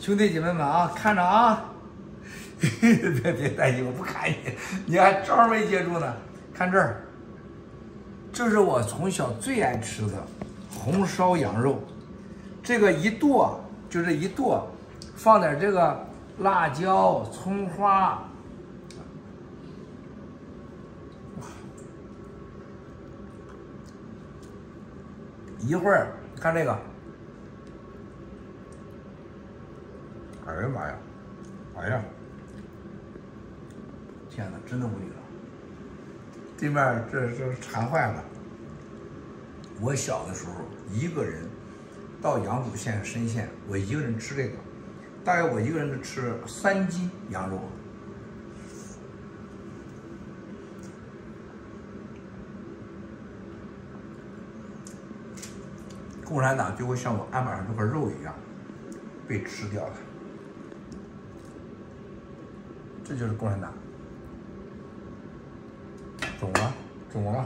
兄弟姐妹们啊，看着啊，别别担心，我不看你，你还招没接住呢。看这儿，这是我从小最爱吃的红烧羊肉，这个一剁就这一剁，放点这个辣椒、葱花。一会儿看这个，哎呀妈呀，哎呀，天哪，真的无语了。对面这这馋坏了。我小的时候一个人到阳谷县深县，我一个人吃这个，大概我一个人能吃三斤羊肉。共产党就会像我案板上这块肉一样被吃掉了，这就是共产党，中了，中了。